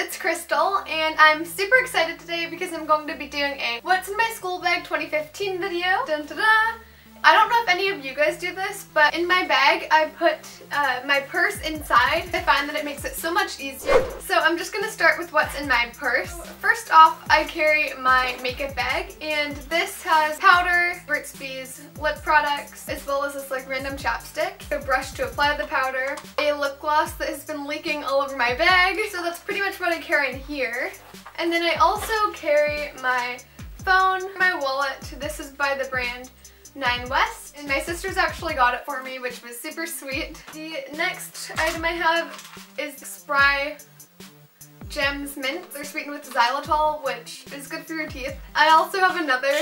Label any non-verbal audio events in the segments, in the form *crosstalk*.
it's Krystal and I'm super excited today because I'm going to be doing a What's in My School Bag 2015 video. Dun, dun, dun. I don't know if any of you guys do this, but in my bag I put uh, my purse inside. I find that it makes it so much easier. So I'm just going to start with what's in my purse. First off, I carry my makeup bag, and this has powder, Burt's Bees lip products, as well as this like random chapstick, a brush to apply the powder, a lip gloss that has been leaking all over my bag. So that's pretty much what I carry in here. And then I also carry my phone, my wallet. This is by the brand Nine West, and my sisters actually got it for me, which was super sweet. The next item I have is Spry Gems Mint. They're sweetened with xylitol, which is good for your teeth. I also have another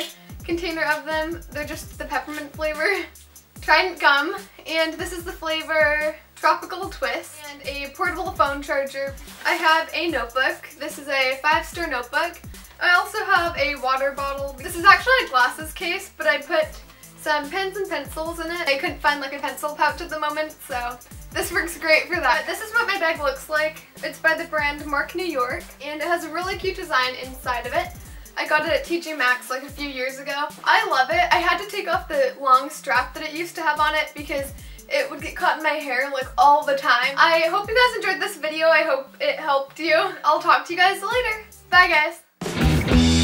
container of them. They're just the peppermint flavor. *laughs* Trident gum, and this is the flavor Tropical Twist, and a portable phone charger. I have a notebook. This is a five-star notebook. I also have a water bottle. This is actually a glasses case, but I put some pens and pencils in it. I couldn't find like a pencil pouch at the moment, so this works great for that. This is what my bag looks like. It's by the brand Marc New York, and it has a really cute design inside of it. I got it at TJ Maxx like a few years ago. I love it. I had to take off the long strap that it used to have on it because it would get caught in my hair like all the time. I hope you guys enjoyed this video. I hope it helped you. I'll talk to you guys later. Bye guys.